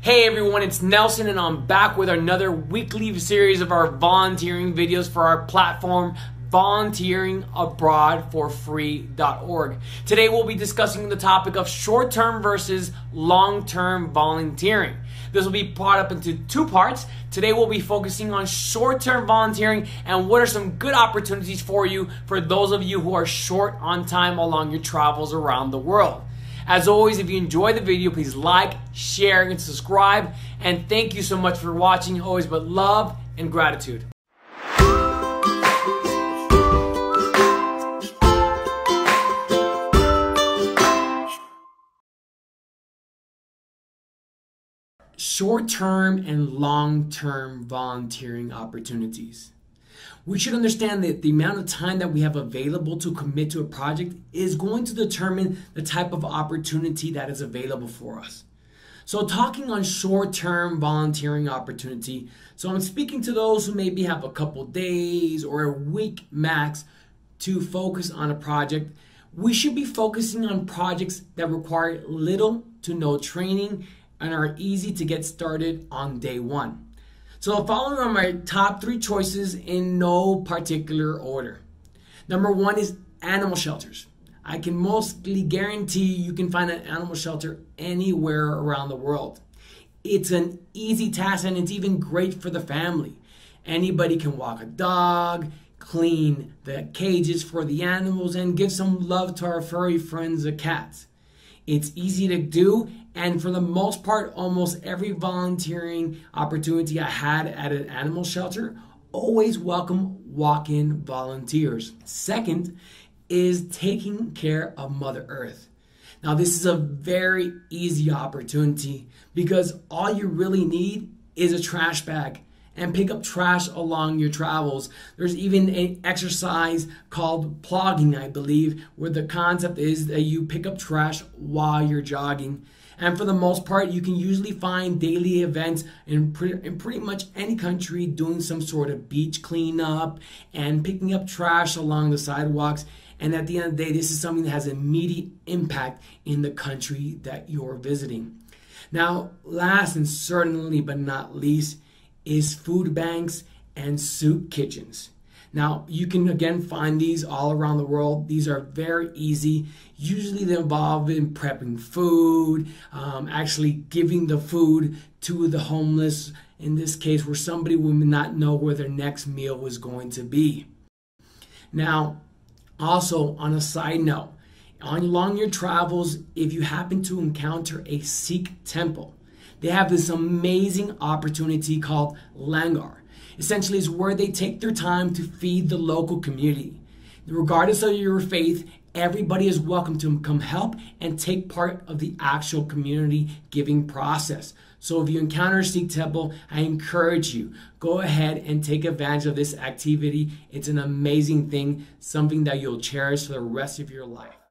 Hey everyone, it's Nelson and I'm back with another weekly series of our volunteering videos for our platform volunteeringabroadforfree.org. Today we'll be discussing the topic of short-term versus long-term volunteering. This will be brought up into two parts. Today we'll be focusing on short-term volunteering and what are some good opportunities for you for those of you who are short on time along your travels around the world. As always, if you enjoy the video, please like, share, and subscribe. And thank you so much for watching. Always but love and gratitude. Short term and long term volunteering opportunities. We should understand that the amount of time that we have available to commit to a project is going to determine the type of opportunity that is available for us. So, talking on short term volunteering opportunity, so I'm speaking to those who maybe have a couple days or a week max to focus on a project. We should be focusing on projects that require little to no training and are easy to get started on day one. So following are my top three choices in no particular order. Number one is animal shelters. I can mostly guarantee you can find an animal shelter anywhere around the world. It's an easy task and it's even great for the family. Anybody can walk a dog, clean the cages for the animals, and give some love to our furry friends, the cats. It's easy to do, and for the most part, almost every volunteering opportunity I had at an animal shelter always welcome walk in volunteers. Second is taking care of Mother Earth. Now, this is a very easy opportunity because all you really need is a trash bag and pick up trash along your travels. There's even an exercise called plogging, I believe, where the concept is that you pick up trash while you're jogging. And for the most part, you can usually find daily events in, pre- in pretty much any country doing some sort of beach cleanup and picking up trash along the sidewalks. And at the end of the day, this is something that has immediate impact in the country that you're visiting. Now, last and certainly but not least, is food banks and soup kitchens. Now, you can again find these all around the world. These are very easy. Usually, they involve in prepping food, um, actually giving the food to the homeless, in this case, where somebody would not know where their next meal was going to be. Now, also, on a side note, on along your travels, if you happen to encounter a Sikh temple, they have this amazing opportunity called Langar. Essentially, is where they take their time to feed the local community. Regardless of your faith, everybody is welcome to come help and take part of the actual community giving process. So if you encounter Sikh temple, I encourage you, go ahead and take advantage of this activity. It's an amazing thing, something that you'll cherish for the rest of your life.